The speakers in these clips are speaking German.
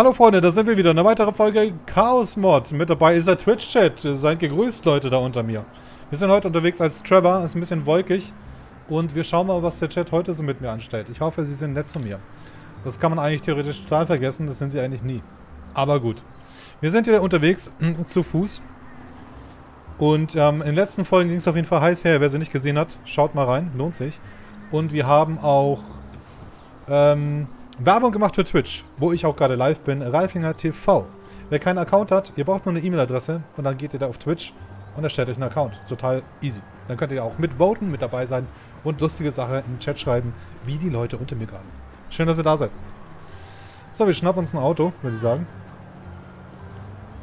Hallo Freunde, da sind wir wieder. Eine weitere Folge Chaos Mod. Mit dabei ist der Twitch-Chat. Seid gegrüßt, Leute, da unter mir. Wir sind heute unterwegs als Trevor. Ist ein bisschen wolkig. Und wir schauen mal, was der Chat heute so mit mir anstellt. Ich hoffe, sie sind nett zu mir. Das kann man eigentlich theoretisch total vergessen. Das sind sie eigentlich nie. Aber gut. Wir sind hier unterwegs zu Fuß. Und ähm, in den letzten Folgen ging es auf jeden Fall heiß her. Wer sie nicht gesehen hat, schaut mal rein. Lohnt sich. Und wir haben auch... Ähm, Werbung gemacht für Twitch, wo ich auch gerade live bin, Ralfinger TV. Wer keinen Account hat, ihr braucht nur eine E-Mail-Adresse und dann geht ihr da auf Twitch und erstellt euch einen Account. Ist total easy. Dann könnt ihr auch mitvoten, mit dabei sein und lustige Sachen im Chat schreiben, wie die Leute unter mir gerade. Schön, dass ihr da seid. So, wir schnappen uns ein Auto, würde ich sagen.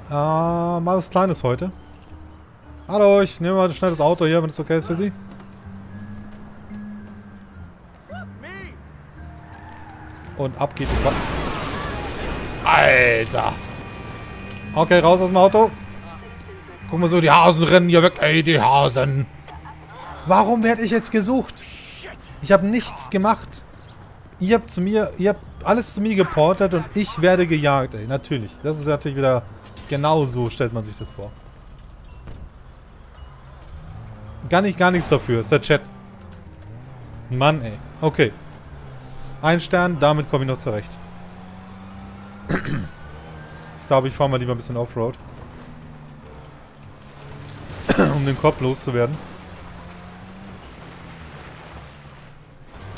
Äh, mal was Kleines heute. Hallo, ich nehme mal schnell das Auto hier, wenn es okay ist für Sie. Und ab geht die Kopf. Alter! Okay, raus aus dem Auto. Guck mal so, die Hasen rennen hier weg. Ey, die Hasen. Warum werde ich jetzt gesucht? Ich habe nichts gemacht. Ihr habt zu mir, ihr habt alles zu mir geportet und ich werde gejagt, ey. Natürlich. Das ist natürlich wieder genau so, stellt man sich das vor. Gar nicht, gar nichts dafür. Ist der Chat. Mann, ey. Okay. Ein Stern, damit komme ich noch zurecht. Ich glaube, ich fahre mal lieber ein bisschen Offroad. um den Kopf loszuwerden.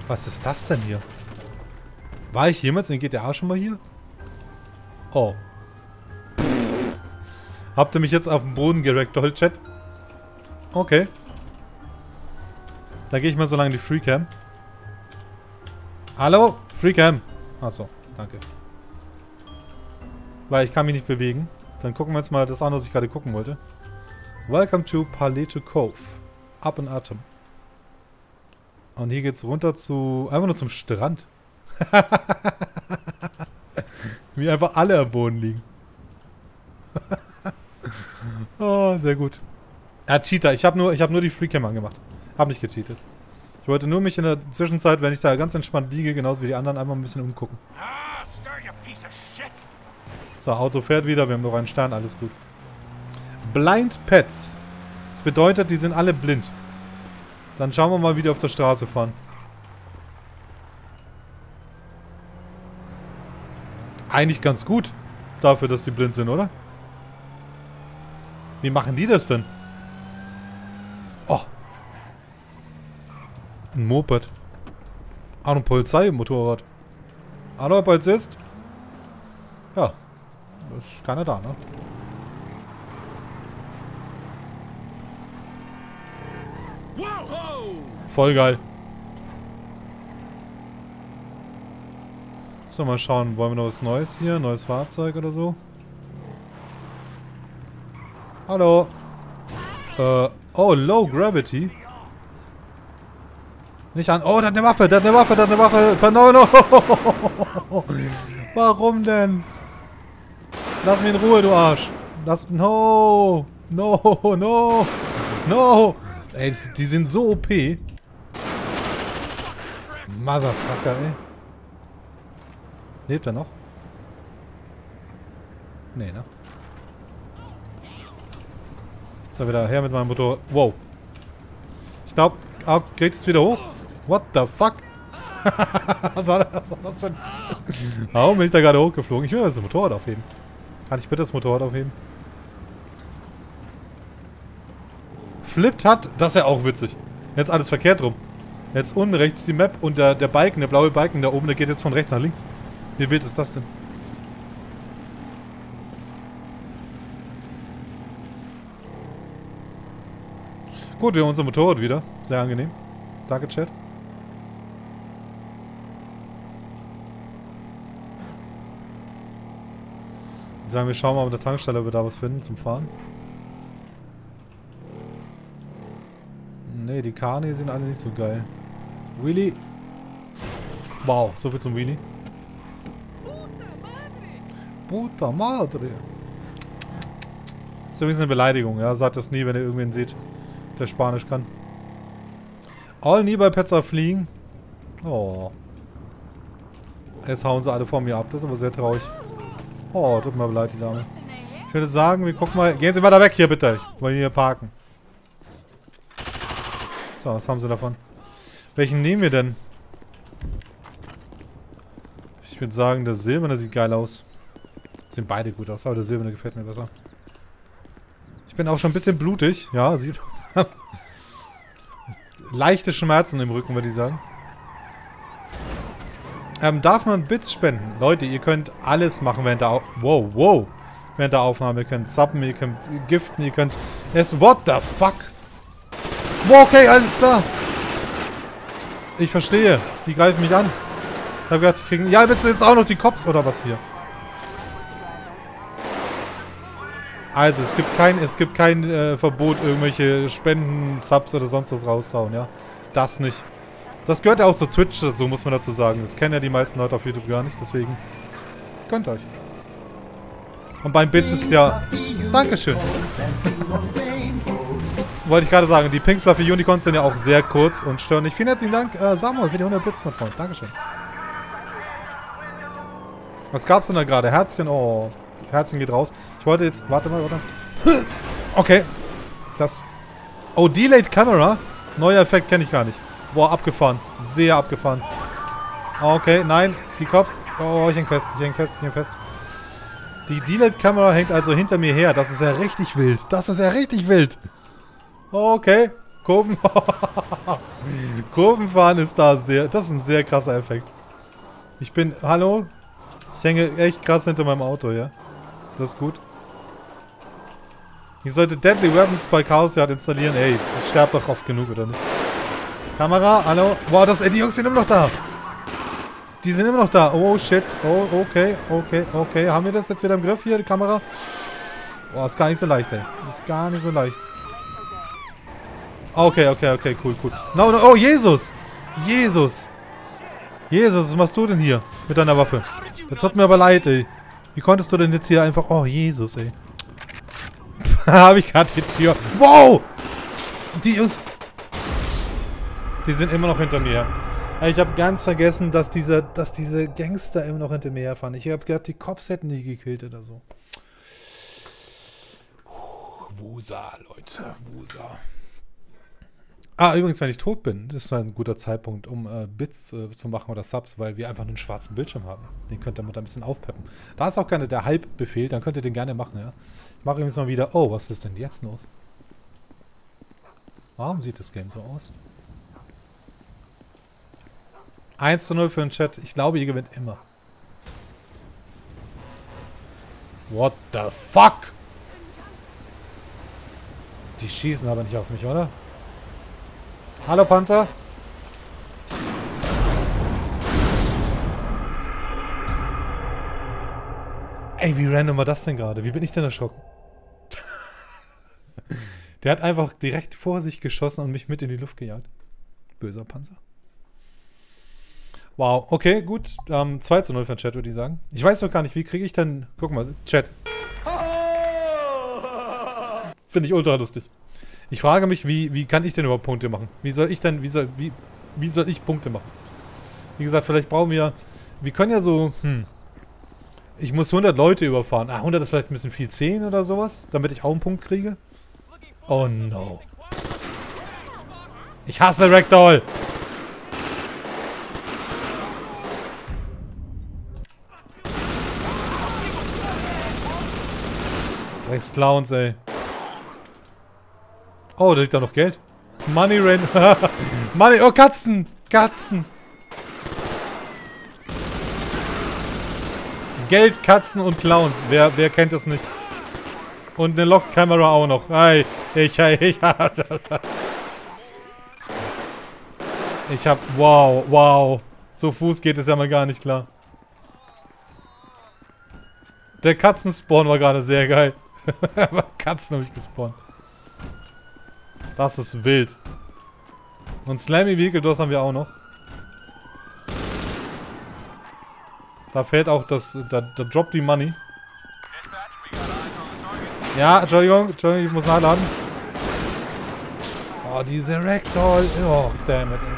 Was ist das denn hier? War ich jemals in GTA schon mal hier? Oh. Habt ihr mich jetzt auf den Boden gerackt, Chat? Okay. Da gehe ich mal so lange in die Freecam. Hallo? Freecam. Achso, danke. Weil ich kann mich nicht bewegen. Dann gucken wir jetzt mal das an, was ich gerade gucken wollte. Welcome to Paleto Cove. Up in Atom. Und hier geht's runter zu... Einfach nur zum Strand. Wie einfach alle am Boden liegen. oh, sehr gut. Ja, Cheater. Ich habe nur, hab nur die Freecam angemacht. Hab nicht gecheatet. Ich wollte nur mich in der Zwischenzeit, wenn ich da ganz entspannt liege, genauso wie die anderen, einmal ein bisschen umgucken. So, Auto fährt wieder. Wir haben noch einen Stern. Alles gut. Blind Pets. Das bedeutet, die sind alle blind. Dann schauen wir mal, wie die auf der Straße fahren. Eigentlich ganz gut. Dafür, dass die blind sind, oder? Wie machen die das denn? Ein Moped. Ah, ein Polizeimotorrad. Hallo, Polizist? Ja. Ist keiner da, ne? Voll geil. So, mal schauen. Wollen wir noch was Neues hier? Neues Fahrzeug oder so? Hallo. Äh, oh, Low Gravity. Nicht an. Oh, der hat eine Waffe, der hat eine Waffe, der hat eine Waffe. No. Warum denn? Lass mich in Ruhe, du Arsch. Lass. No. No, no. No. Ey, die sind so OP. Motherfucker, ey. Lebt er noch? Nee, ne? So, wieder her mit meinem Motor. Wow. Ich glaube, ah, geht es wieder hoch? What the fuck? was, war das, was war das denn? Warum bin ich da gerade hochgeflogen? Ich will das Motorrad aufheben. Kann ich bitte das Motorrad aufheben? Flippt hat, das ist ja auch witzig. Jetzt alles verkehrt rum. Jetzt unten rechts die Map und der, der Balken, der blaue Balken da oben, der geht jetzt von rechts nach links. Wie wild ist das denn? Gut, wir haben unser Motorrad wieder. Sehr angenehm. Danke, Chat. Sagen, wir schauen mal an der Tankstelle, ob wir da was finden zum Fahren. Ne, die Kani sind alle nicht so geil. Wheelie. Wow, so viel zum Wheelie. Puta madre. Das ist übrigens eine Beleidigung, ja. Sagt das nie, wenn ihr irgendwen seht, der Spanisch kann. All nie bei Petzer fliegen. Oh. Jetzt hauen sie alle vor mir ab. Das ist aber sehr traurig. Oh, tut mir leid, die Dame. Ich würde sagen, wir gucken mal... Gehen Sie da weg hier, bitte. Ich wollte hier parken. So, was haben Sie davon? Welchen nehmen wir denn? Ich würde sagen, der silberne sieht geil aus. Sehen beide gut aus, aber der silberne gefällt mir besser. Ich bin auch schon ein bisschen blutig. Ja, sieht... Leichte Schmerzen im Rücken, würde ich sagen. Ähm, darf man Bits spenden? Leute, ihr könnt alles machen während der Aufnahme. Wow, wow. Während der Aufnahme. Ihr könnt zappen, ihr könnt giften, ihr könnt essen. What the fuck? Wow, okay, alles klar. Ich verstehe. Die greifen mich an. Ich hab gedacht, ich kriegen... Ja, willst du jetzt auch noch die Cops oder was hier? Also, es gibt kein, es gibt kein äh, Verbot, irgendwelche Spenden, Subs oder sonst was raushauen, ja? Das nicht. Das gehört ja auch zu Twitch dazu, muss man dazu sagen. Das kennen ja die meisten Leute auf YouTube gar nicht, deswegen gönnt euch. Und beim Bits ist ja... Dankeschön. Wollte ich gerade sagen, die Pink Fluffy Unicorns sind ja auch sehr kurz und stören nicht. Vielen herzlichen Dank, äh, Samuel, für die 100 Bits, mein Freund. Dankeschön. Was gab's denn da gerade? Herzchen, oh. Herzchen geht raus. Ich wollte jetzt... Warte mal, warte. Okay. Das... Oh, Delayed Camera. Neuer Effekt kenne ich gar nicht. Boah, abgefahren. Sehr abgefahren. Ah, okay, nein. Die Cops. Oh, ich häng fest. Ich häng fest. Ich häng fest. Die Delayed-Kamera hängt also hinter mir her. Das ist ja richtig wild. Das ist ja richtig wild. Okay. Kurven. Kurvenfahren ist da sehr... Das ist ein sehr krasser Effekt. Ich bin... Hallo? Ich hänge echt krass hinter meinem Auto, ja? Das ist gut. Ich sollte Deadly Weapons bei Chaos Yard installieren. Ey, ich sterbe doch oft genug, oder nicht? Kamera, hallo. Wow, das, ey, die Jungs sind immer noch da. Die sind immer noch da. Oh, shit. Oh, okay, okay, okay. Haben wir das jetzt wieder im Griff hier, die Kamera? Boah, ist gar nicht so leicht, ey. Ist gar nicht so leicht. Okay, okay, okay, cool, cool. No, no, oh, Jesus. Jesus. Jesus, was machst du denn hier mit deiner Waffe? Das tut mir aber leid, ey. Wie konntest du denn jetzt hier einfach... Oh, Jesus, ey. Habe ich gerade die Tür... Wow! Die Jungs... Die sind immer noch hinter mir. Ich habe ganz vergessen, dass diese, dass diese Gangster immer noch hinter mir herfahren. Ich habe gedacht, die Cops hätten die gekillt oder so. Wusa, Leute, Wusa. Ah, übrigens, wenn ich tot bin, das ist ein guter Zeitpunkt, um äh, Bits äh, zu machen oder Subs, weil wir einfach einen schwarzen Bildschirm haben. Den könnt ihr mal da ein bisschen aufpeppen. Da ist auch gerne der Hype-Befehl, dann könnt ihr den gerne machen, ja. Ich mache übrigens mal wieder... Oh, was ist denn jetzt los? Warum sieht das Game so aus? 1 zu 0 für den Chat. Ich glaube, ihr gewinnt immer. What the fuck? Die schießen aber nicht auf mich, oder? Hallo, Panzer? Ey, wie random war das denn gerade? Wie bin ich denn erschrocken? Der hat einfach direkt vor sich geschossen und mich mit in die Luft gejagt. Böser Panzer. Wow, okay, gut. Ähm, 2 zu 0 für den Chat, würde ich sagen. Ich weiß noch gar nicht, wie kriege ich denn... Guck mal, Chat. Finde ich ultra lustig. Ich frage mich, wie, wie kann ich denn überhaupt Punkte machen? Wie soll ich denn, wie soll, wie, wie soll ich Punkte machen? Wie gesagt, vielleicht brauchen wir... Wir können ja so, hm... Ich muss 100 Leute überfahren. Ah, 100 ist vielleicht ein bisschen viel. 10 oder sowas, damit ich auch einen Punkt kriege. Oh no. Ich hasse Ragdoll! Drecks Clowns, ey. Oh, da liegt da noch Geld. Money Rain. Money. Oh, Katzen. Katzen. Geld, Katzen und Clowns. Wer, wer kennt das nicht? Und eine Lock-Kamera auch noch. Ei, ich, ich, ich, ich hab, wow, wow. Zu Fuß geht es ja mal gar nicht klar. Der Katzenspawn war gerade sehr geil. Katzen habe ich gespawnt. Das ist wild. Und Slammy Vehicle Doors haben wir auch noch. Da fällt auch das, da, da droppt die Money. Ja, Entschuldigung, Entschuldigung, ich muss nachladen. Oh, diese Ragdoll. Oh, damn it, ey.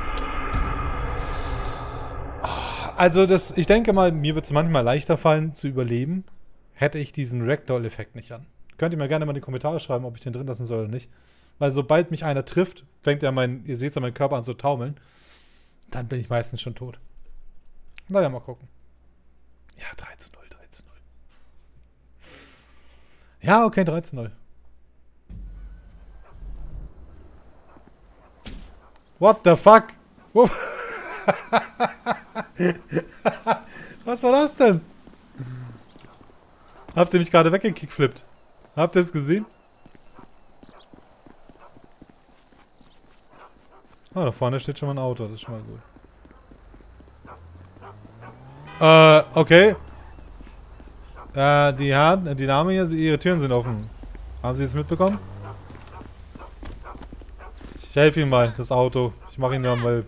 Also das, ich denke mal, mir wird es manchmal leichter fallen zu überleben hätte ich diesen Ragdoll-Effekt nicht an. Könnt ihr mir gerne mal in die Kommentare schreiben, ob ich den drin lassen soll oder nicht. Weil sobald mich einer trifft, fängt ja mein, ihr seht ja meinen Körper an zu taumeln. Dann bin ich meistens schon tot. Naja, mal gucken. Ja, 3 zu 0, 3 zu 0. Ja, okay, 3 zu 0. What the fuck? Was war das denn? Habt ihr mich gerade weggekickflippt? Habt ihr es gesehen? Ah, da vorne steht schon mal ein Auto, das ist schon mal gut. Äh, okay. Äh, die, Herren, die Dame hier, ihre Türen sind offen. Haben Sie es mitbekommen? Ich helfe Ihnen mal, das Auto. Ich mache ihn nur mal...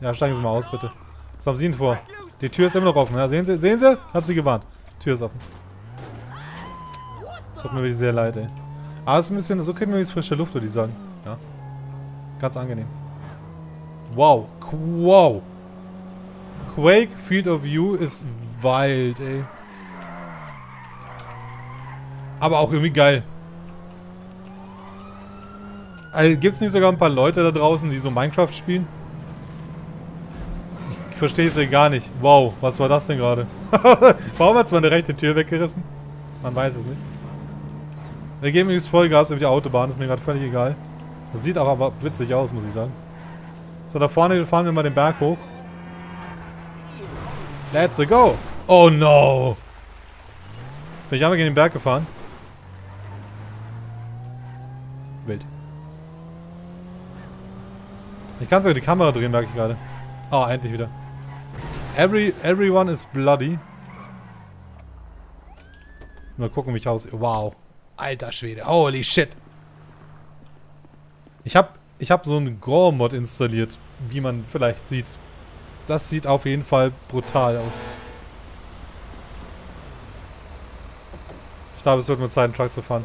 Ja, steigen Sie mal aus, bitte. Was haben Sie denn vor? Die Tür ist immer noch offen. Ja, sehen Sie? Sehen Sie? Hab Sie gewarnt. Tür ist offen. Tut mir wirklich sehr leid, ey. Aber es ist ein bisschen... So kriegen wir jetzt frische Luft, würde ich sagen. Ja. Ganz angenehm. Wow. Wow. Quake Field of View ist wild, ey. Aber auch irgendwie geil. Also, Gibt es nicht sogar ein paar Leute da draußen, die so Minecraft spielen? Ich verstehe es gar nicht. Wow, was war das denn gerade? Warum hat es meine rechte Tür weggerissen? Man weiß es nicht. Wir geben übrigens Vollgas über die Autobahn, ist mir gerade völlig egal. Das sieht auch aber witzig aus, muss ich sagen. So, da vorne fahren wir mal den Berg hoch. Let's go! Oh no! Bin ich einmal gegen den Berg gefahren? Wild. Ich kann sogar die Kamera drehen, merke ich gerade. Oh, endlich wieder. Every, everyone is bloody. Mal gucken, wie ich aus... Wow. Alter Schwede. Holy shit. Ich habe ich hab so einen Gore-Mod installiert, wie man vielleicht sieht. Das sieht auf jeden Fall brutal aus. Ich glaube, es wird mit Zeit, einen Truck zu fahren.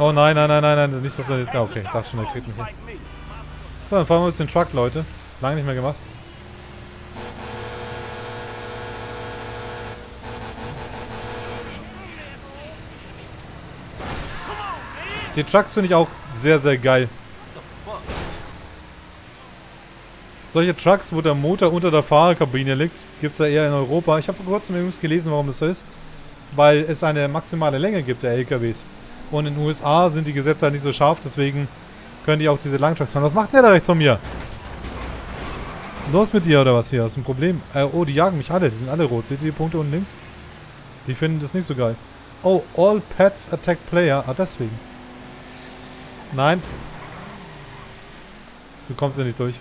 Oh nein, nein, nein, nein, nein, nicht, dass er... Ah, okay, ich dachte schon, er kriegt mich hin. So, dann fahren wir jetzt den Truck, Leute. Lange nicht mehr gemacht. Die Trucks finde ich auch sehr, sehr geil. Solche Trucks, wo der Motor unter der Fahrerkabine liegt, gibt es ja eher in Europa. Ich habe vor kurzem übrigens gelesen, warum das so ist. Weil es eine maximale Länge gibt der LKWs. Und in den USA sind die Gesetze halt nicht so scharf, deswegen können die auch diese Langtrucks fahren. Was macht der da rechts von mir? Was ist los mit dir oder was hier? Das ist ein Problem. Äh, oh, die jagen mich alle. Die sind alle rot. Seht ihr die Punkte unten links? Die finden das nicht so geil. Oh, all pets attack player. Ah, deswegen. Nein. Du kommst ja nicht durch.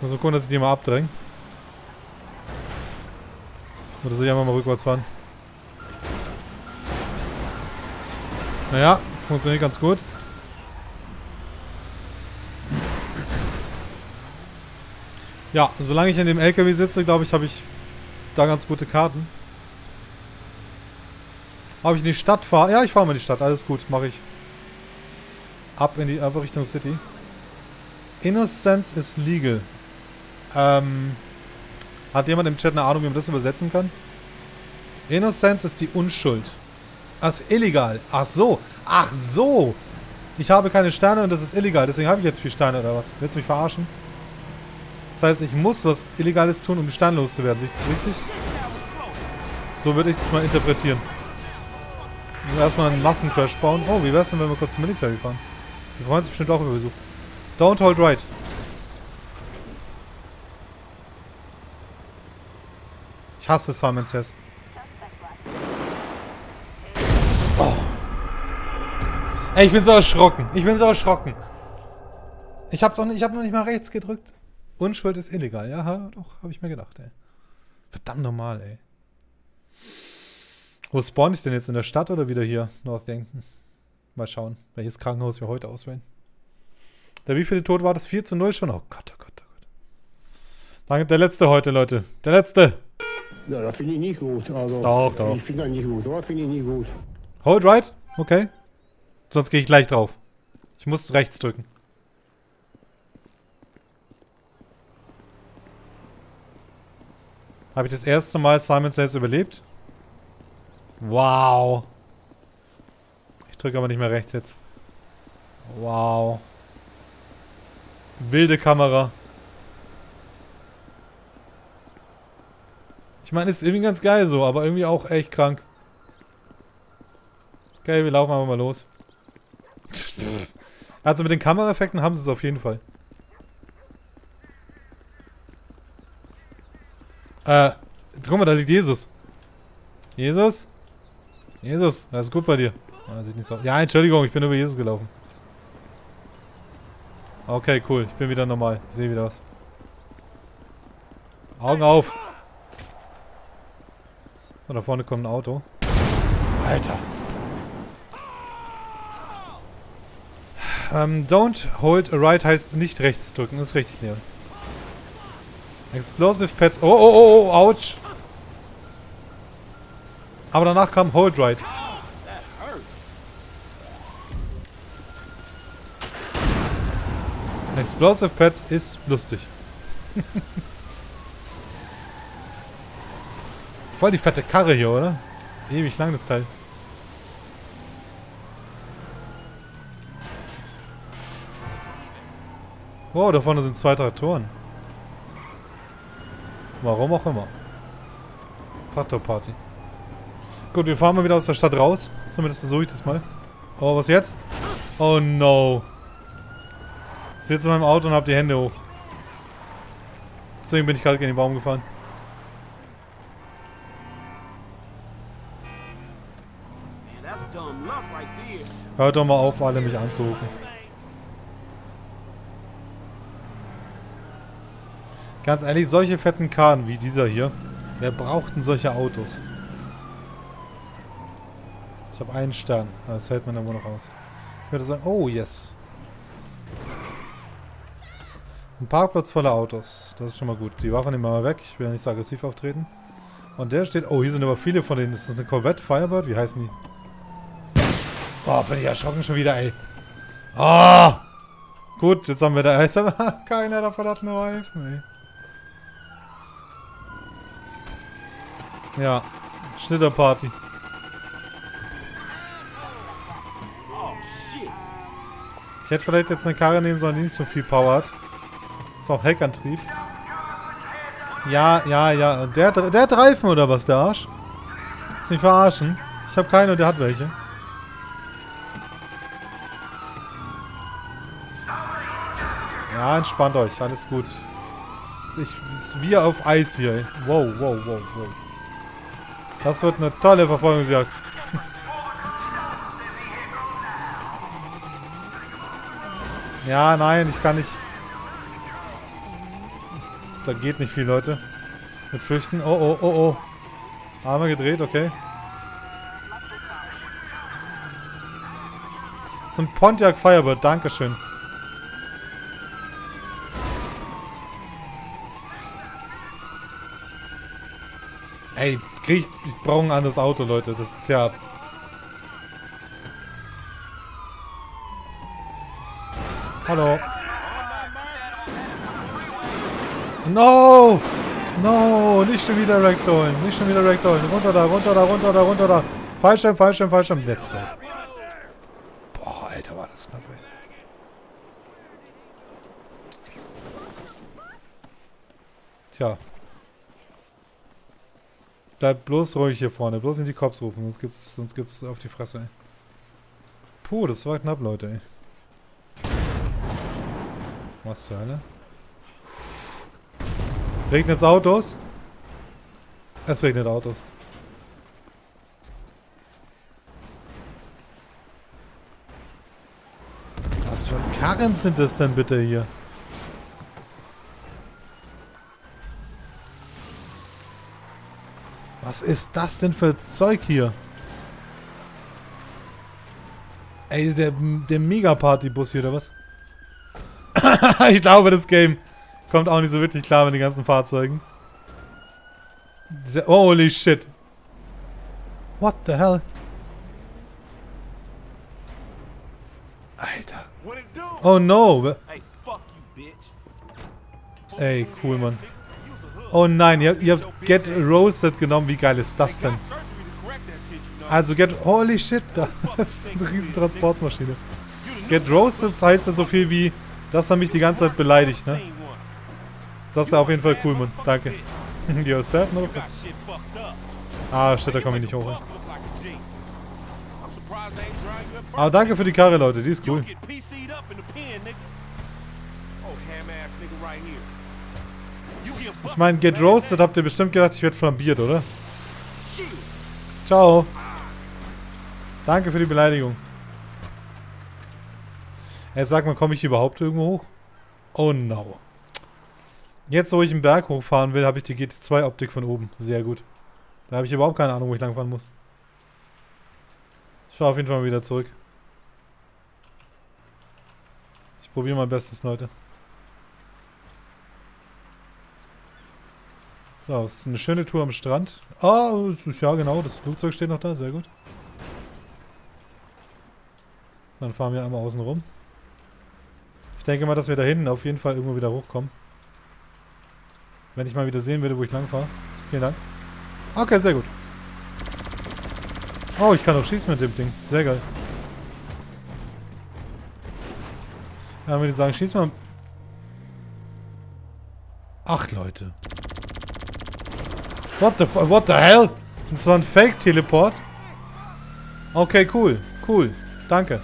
Muss mal gucken, dass ich die mal abdränge. Oder soll ich einfach mal rückwärts fahren? Naja, funktioniert ganz gut. Ja, solange ich in dem LKW sitze, glaube ich, habe ich da ganz gute Karten. Ob ich in die Stadt fahre? Ja, ich fahre mal in die Stadt. Alles gut, mache ich. Ab in die ab Richtung City. Innocence is legal. Ähm, hat jemand im Chat eine Ahnung, wie man das übersetzen kann? Innocence ist die Unschuld. Das ist illegal. Ach so. Ach so. Ich habe keine Sterne und das ist illegal. Deswegen habe ich jetzt vier Steine oder was? Willst du mich verarschen? Das heißt, ich muss was Illegales tun, um die Steine loszuwerden. Sehe ich das richtig? So würde ich das mal interpretieren. Erstmal einen Massencrash bauen. Oh, wie wär's denn, wenn wir kurz zum Military fahren? Die freuen sich bestimmt auch über Besuch. Don't hold right. Ich hasse Simon Says. Ey, ich bin so erschrocken. Ich bin so erschrocken. Ich hab doch nicht, ich hab noch nicht mal rechts gedrückt. Unschuld ist illegal. Ja, doch, habe ich mir gedacht, ey. Verdammt normal, ey. Wo spawn ich denn jetzt? In der Stadt oder wieder hier? Northampton. Mal schauen, welches Krankenhaus wir heute auswählen. Da wie viele Tote war das? 4 zu 0 schon? Oh Gott, oh Gott, oh Gott. Danke, der letzte heute, Leute. Der letzte! Ja, das finde ich nicht gut. Also, doch, doch. Ich finde das nicht gut. Das finde ich nicht gut. Hold right? Okay. Sonst gehe ich gleich drauf. Ich muss rechts drücken. Habe ich das erste Mal Simon Says überlebt? Wow. Drücke aber nicht mehr rechts jetzt. Wow. Wilde Kamera. Ich meine, ist irgendwie ganz geil so, aber irgendwie auch echt krank. Okay, wir laufen einfach mal los. also mit den Kameraeffekten haben sie es auf jeden Fall. Äh, guck mal, da liegt Jesus. Jesus? Jesus, alles gut bei dir. So Ja, Entschuldigung, ich bin über Jesus gelaufen. Okay, cool. Ich bin wieder normal. Ich sehe wieder was. Augen auf. So, da vorne kommt ein Auto. Alter. Ähm, don't hold a right heißt nicht rechts drücken. Das ist richtig, Leon. Explosive Pets. Oh, oh, oh, oh, ouch. Aber danach kam hold right. Explosive Pets ist lustig. Voll die fette Karre hier, oder? Ewig lang das Teil. Wow, da vorne sind zwei Traktoren. Warum auch immer. Traktorparty. Gut, wir fahren mal wieder aus der Stadt raus. Zumindest versuche ich das mal. Oh, was jetzt? Oh no. Ich sitze in meinem Auto und habe die Hände hoch. Deswegen bin ich gerade gegen den Baum gefahren. Hört doch mal auf, alle mich anzurufen. Ganz ehrlich, solche fetten Karren wie dieser hier, wer braucht denn solche Autos? Ich habe einen Stern. Das fällt mir dann wohl noch aus. Ich würde sagen, oh yes. Ein Parkplatz voller Autos. Das ist schon mal gut. Die Waffen nehmen wir mal weg. Ich will ja nicht so aggressiv auftreten. Und der steht... Oh, hier sind aber viele von denen. Ist das eine Corvette? Firebird? Wie heißen die? Boah, bin ich erschrocken schon wieder, ey. Ah! Oh! Gut, jetzt haben wir da... Jetzt haben wir keiner davon hat einen Reifen, ey. Ja. Schnitterparty. Ich hätte vielleicht jetzt eine Karre nehmen sollen, die nicht so viel Power hat. Ist auch Heckantrieb. Ja, ja, ja. Der, der hat Reifen oder was, der Arsch? Ist mich verarschen. Ich habe keine und der hat welche. Ja, entspannt euch. Alles gut. Es ist wie auf Eis hier. Wow, wow, wow, wow. Das wird eine tolle Verfolgungsjagd. ja, nein, ich kann nicht... Da geht nicht viel, Leute. Mit Flüchten. Oh, oh, oh, oh. Arme gedreht, okay. Ein Pontiac Firebird, dankeschön. Ey, krieg ich, ich brauche ein anderes Auto, Leute. Das ist ja... Hallo. No! No! Nicht schon wieder Ragdollen. Nicht schon wieder Ragdollen. Runter da, runter da, runter da, runter da. Fallschirm, Fallschirm, Fallschirm. Let's go. Boah, Alter, war das knapp, ey. Tja. Bleib bloß ruhig hier vorne. Bloß in die Cops rufen, sonst gibt's, sonst gibt's auf die Fresse, ey. Puh, das war knapp, Leute, ey. Was zur Hölle? Regnet es Autos? Es regnet Autos. Was für Karren sind das denn bitte hier? Was ist das denn für Zeug hier? Ey, ist der, der Mega-Party-Bus hier, oder was? ich glaube, das Game kommt auch nicht so wirklich klar mit den ganzen Fahrzeugen. Diese, holy shit. What the hell? Alter. Oh no. Ey, cool, Mann. Oh nein, ihr, ihr habt Get Roasted genommen. Wie geil ist das denn? Also Get... Holy shit, da ist eine riesen Transportmaschine. Get Roasted heißt ja so viel wie, dass er mich die ganze Zeit beleidigt, ne? Das ist auf jeden Fall cool, Mann. Danke. You're sad, motherfucker. Ah, shit, da komme ich nicht hoch. Aber danke für die Karre, Leute. Die ist cool. Ich meine, Get Roasted habt ihr bestimmt gedacht, ich werde flambiert, oder? Ciao. Danke für die Beleidigung. Jetzt sag mal, komme ich überhaupt irgendwo hoch? Oh no. Jetzt, wo ich einen Berg hochfahren will, habe ich die GT2-Optik von oben. Sehr gut. Da habe ich überhaupt keine Ahnung, wo ich langfahren muss. Ich fahre auf jeden Fall mal wieder zurück. Ich probiere mein Bestes, Leute. So, es ist eine schöne Tour am Strand. Ah, ja genau, das Flugzeug steht noch da, sehr gut. Dann fahren wir einmal außen rum. Ich denke mal, dass wir da hinten auf jeden Fall irgendwo wieder hochkommen. Wenn ich mal wieder sehen würde, wo ich lang fahre. Vielen Dank. Okay, sehr gut. Oh, ich kann auch schießen mit dem Ding. Sehr geil. Ja, würde ich sagen, schieß mal. Ach, Leute. What the, what the hell? So ein Fake-Teleport? Okay, cool. Cool. Danke.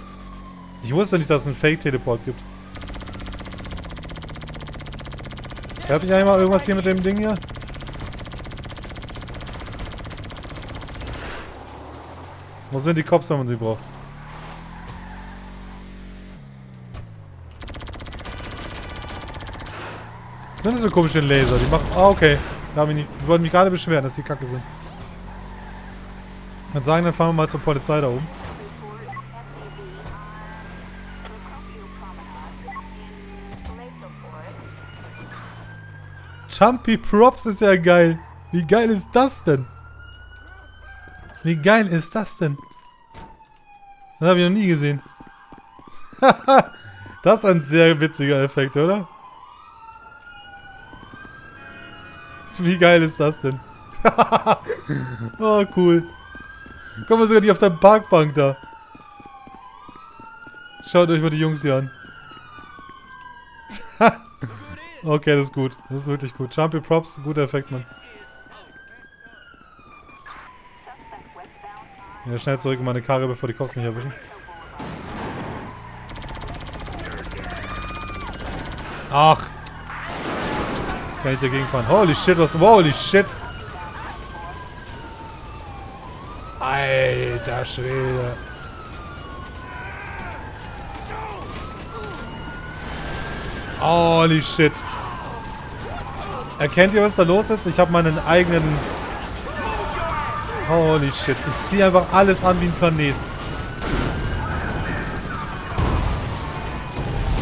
Ich wusste nicht, dass es einen Fake-Teleport gibt. Hört ich einmal irgendwas hier mit dem Ding hier? Wo sind die Cops, wenn man sie braucht? Was sind das für komische Laser? Die machen... Ah, okay. Da ich nicht, die wollten mich gerade beschweren, dass die kacke sind. Dann sagen, dann fahren wir mal zur Polizei da oben. Jumpy Props ist ja geil. Wie geil ist das denn? Wie geil ist das denn? Das habe ich noch nie gesehen. das ist ein sehr witziger Effekt, oder? Wie geil ist das denn? oh, cool. Komm mal sogar die auf der Parkbank da. Schaut euch mal die Jungs hier an. Okay, das ist gut. Das ist wirklich gut. Champion Props, guter Effekt, Mann. Ja, schnell zurück in meine Karre, bevor die Cops mich erwischen. Ach, kann ich dagegen fahren. Holy shit, was... Holy shit. Alter Schwede. Holy shit. Erkennt ihr, was da los ist? Ich habe meinen eigenen... Holy shit. Ich ziehe einfach alles an wie ein Planet.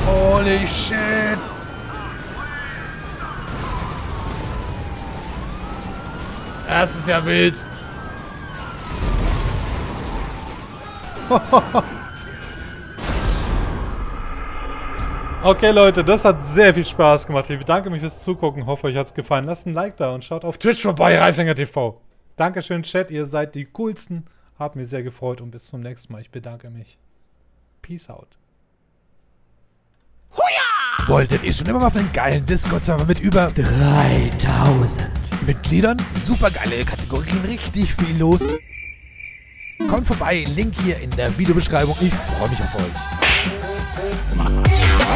Holy shit. Das ist ja wild. okay, Leute, das hat sehr viel Spaß gemacht. Ich bedanke mich fürs Zugucken. Hoffe, euch hat es gefallen. Lasst ein Like da und schaut auf Twitch vorbei, Reifhänger TV. Dankeschön, Chat. Ihr seid die coolsten. Hat mich sehr gefreut und bis zum nächsten Mal. Ich bedanke mich. Peace out. Huja! Wolltet ihr schon immer mal auf einen geilen Discord-Server mit über 3000 Mitgliedern? Supergeile Kategorien, richtig viel los. Kommt vorbei, Link hier in der Videobeschreibung. Ich freue mich auf euch.